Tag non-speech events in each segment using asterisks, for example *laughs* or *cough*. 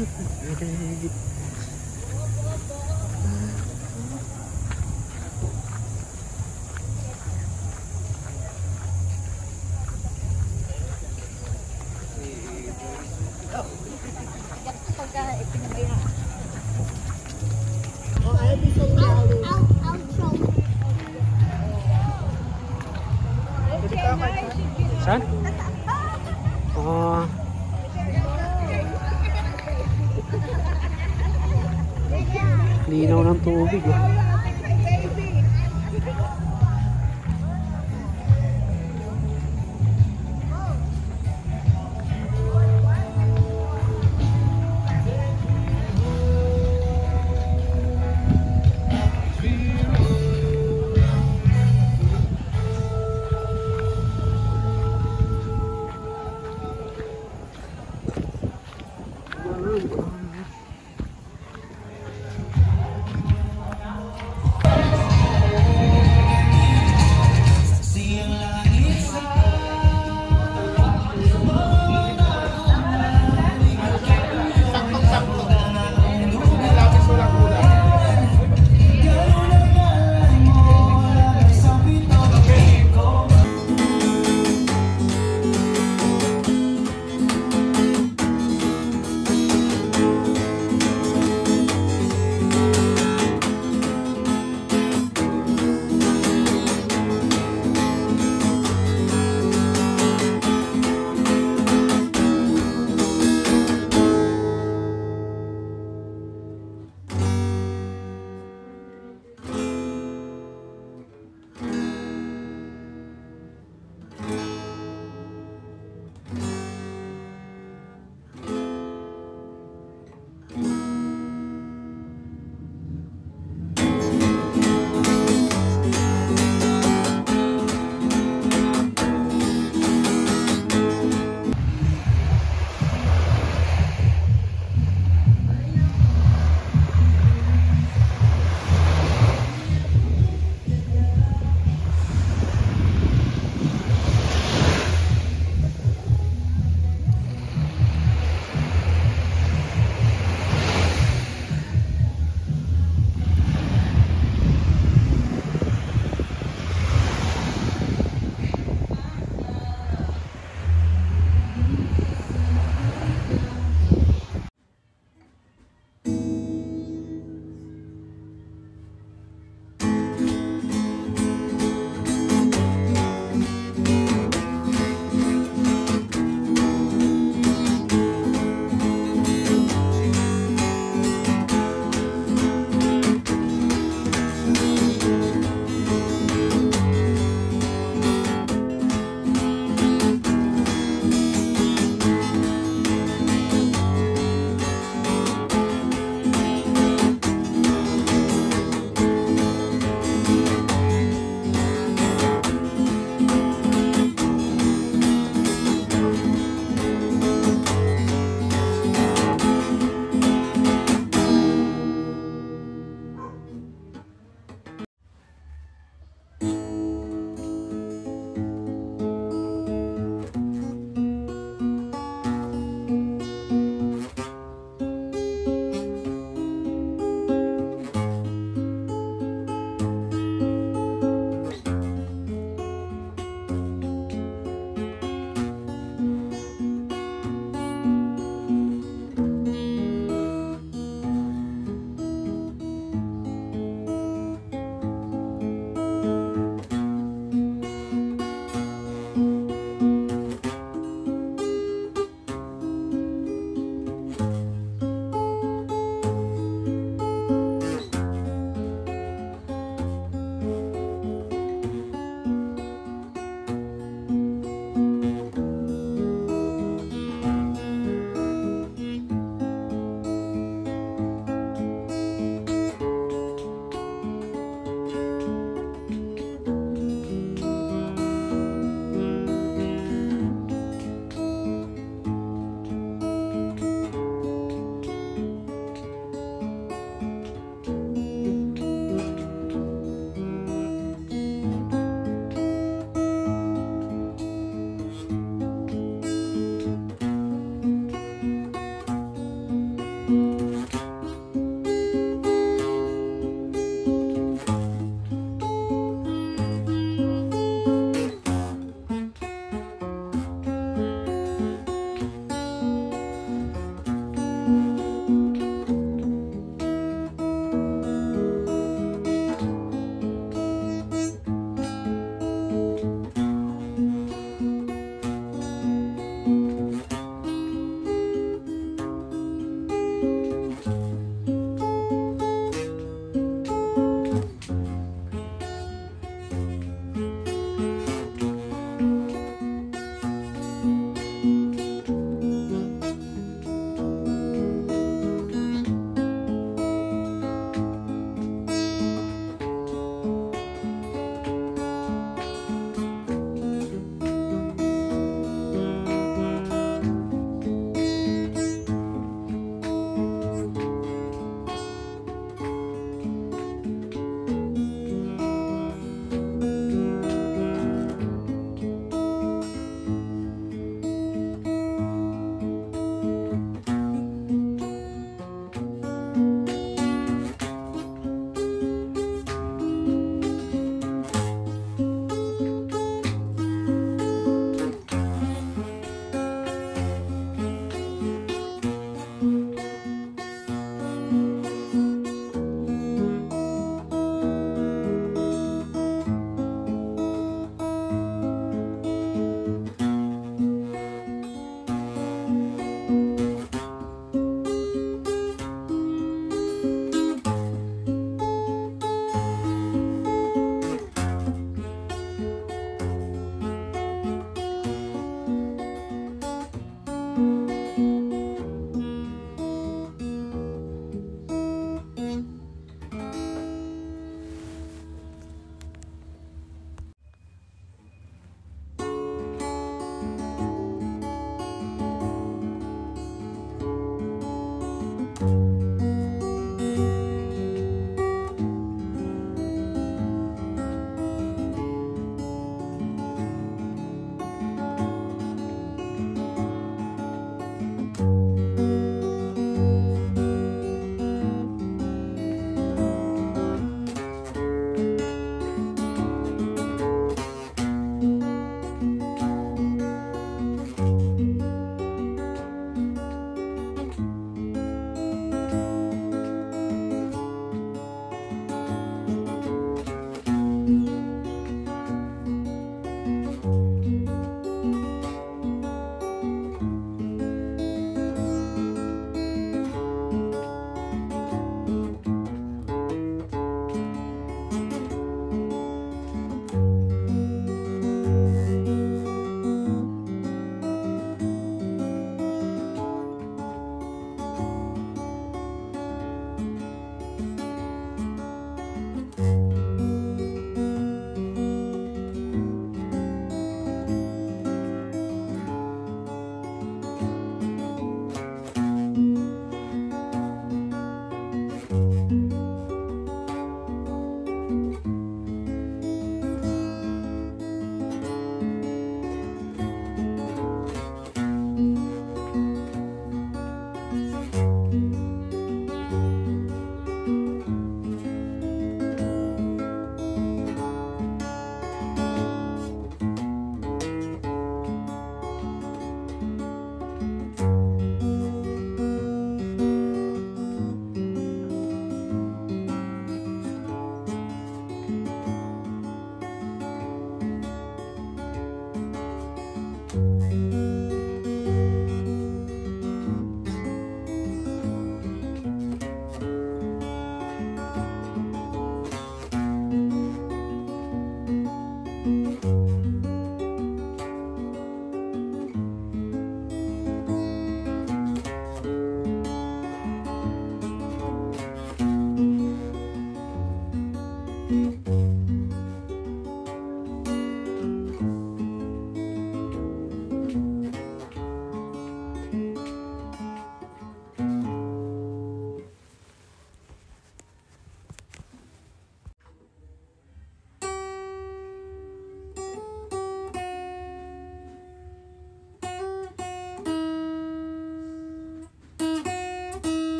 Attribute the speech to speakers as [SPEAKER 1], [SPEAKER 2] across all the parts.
[SPEAKER 1] なかなかいい。Linaw ng tubig. Eh.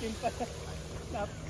[SPEAKER 1] Napkin *laughs*